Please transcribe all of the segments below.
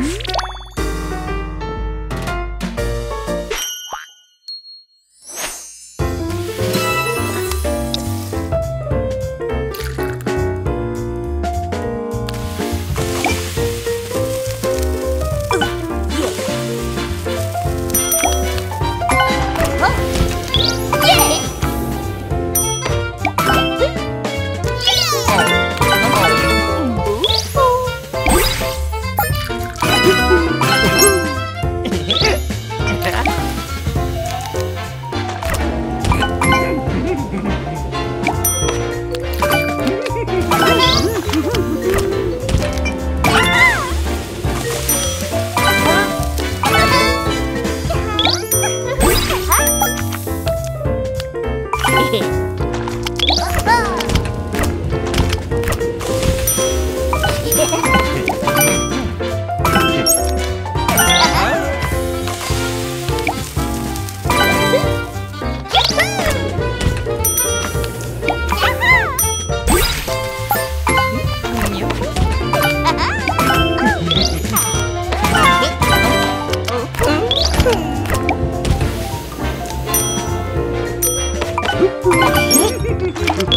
Hmm?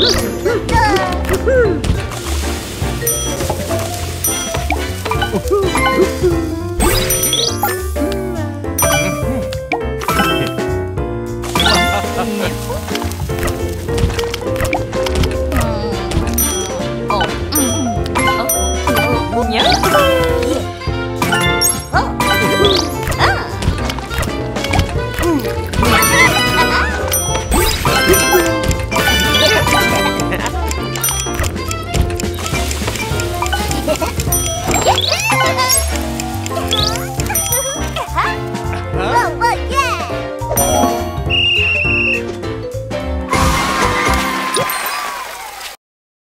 Look!